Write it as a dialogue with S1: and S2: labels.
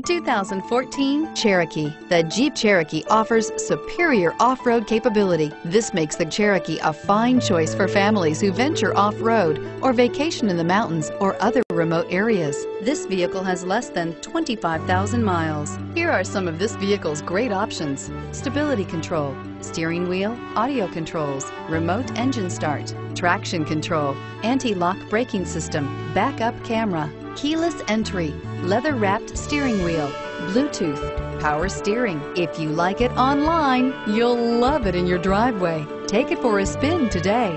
S1: 2014 Cherokee. The Jeep Cherokee offers superior off-road capability. This makes the Cherokee a fine choice for families who venture off-road or vacation in the mountains or other remote areas. This vehicle has less than 25,000 miles. Here are some of this vehicle's great options. Stability control, steering wheel, audio controls, remote engine start, traction control, anti-lock braking system, backup camera, keyless entry, leather-wrapped steering wheel, Bluetooth, power steering. If you like it online, you'll love it in your driveway. Take it for a spin today.